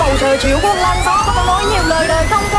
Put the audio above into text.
bầu trời chiều của anh lan gió có nói nhiều lời đời không?